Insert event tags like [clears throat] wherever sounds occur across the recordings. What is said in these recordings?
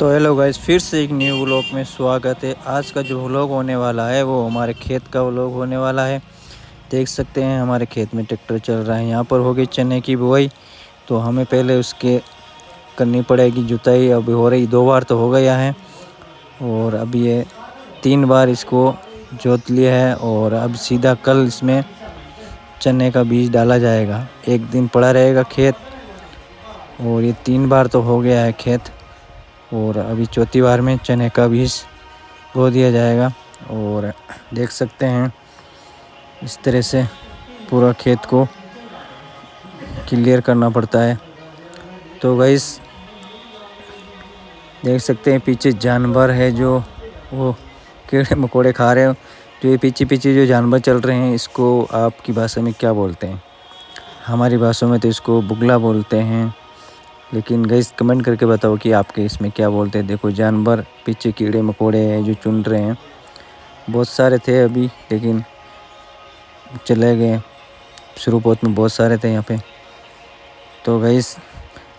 तो hello guys फिर से एक न्यू व्लॉग में स्वागत है। आज का जो व्लॉग होने वाला है, वो हमारे खेत का व्लॉग होने वाला है। देख सकते हैं, हमारे खेत में ट्रैक्टर चल रहा है। यहाँ पर होगी चने की बुआई। तो हमें पहले उसके करनी पड़ेगी जुताई। अभी हो रही, दो बार तो हो गया है। और अब ये तीन बार इसको जोत लिया है। और अब सीधा कल इसमें चने का बीज डाला जाएगा। एक दिन पड़ा रहेगा खेत। और ये तीन बार तो हो गया है खेत। और अभी चौथी बार में चने का बीज बो दिया जाएगा। और देख सकते हैं इस तरह से पूरा खेत को क्लियर करना पड़ता है। तो गईस देख सकते हैं पीछे जानवर है जो वो कीड़े मकोड़े खा रहे हो। तो ये पीछे पीछे जो जानवर चल रहे हैं, इसको आपकी भाषा में क्या बोलते हैं? हमारी भाषा में तो इसको बुगला बोलते हैं। लेकिन गई कमेंट करके बताओ कि आपके इसमें क्या बोलते हैं। देखो, जानवर, पीछे कीड़े मकोड़े हैं, जो चुन रहे हैं। बहुत सारे थे अभी, लेकिन चले गए। शुरुआत में बहुत सारे थे यहाँ पे। तो गई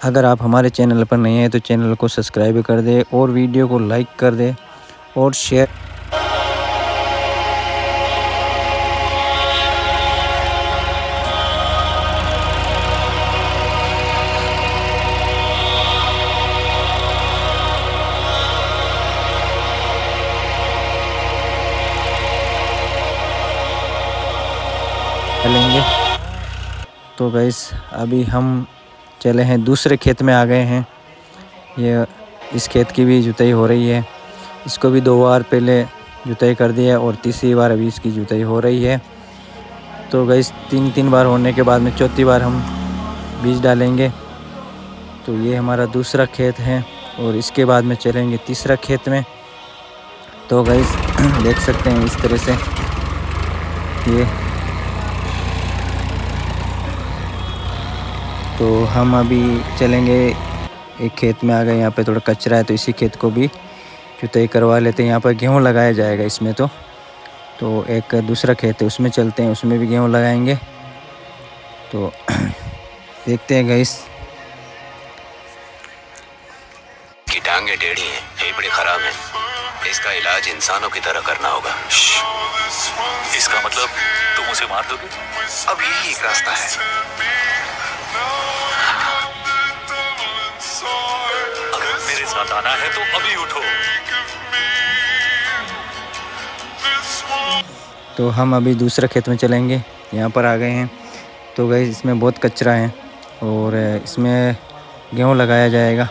अगर आप हमारे चैनल पर नहीं हैं तो चैनल को सब्सक्राइब कर दे और वीडियो को लाइक कर दे और शेयर चलेंगे तो गैस अभी हम चले हैं, दूसरे खेत में आ गए हैं। ये इस खेत की भी जुताई हो रही है। इसको भी दो बार पहले जुताई कर दिया और तीसरी बार अभी इसकी जुताई हो रही है। तो गैस तीन तीन बार होने के बाद में चौथी बार हम बीज डालेंगे। तो ये हमारा दूसरा खेत है और इसके बाद में चलेंगे तीसरा खेत में। तो गैस [clears throat] देख सकते हैं इस तरह से। ये तो हम अभी चलेंगे। एक खेत में आ गए यहाँ पे थोड़ा कचरा है तो इसी खेत को भी जुताई करवा लेते हैं। यहाँ पर गेहूँ लगाया जाएगा इसमें तो। तो एक दूसरा खेत है उसमें चलते हैं उसमें भी गेहूँ लगाएँगे। तो [clears throat] देखते हैं गईस की टांगे टेढ़ी हैं फेफड़े खराब हैं। इसका इलाज इंसानों की तरह करना होगा। इसका मतलब तुम उसे मार दोगे? अब यही एक रास्ता है। अगर मेरे साथ आना है तो अभी उठो। तो हम अभी दूसरे खेत में चलेंगे, यहाँ पर आ गए हैं। तो गई, इसमें बहुत कचरा है और इसमें गेहूँ लगाया जाएगा।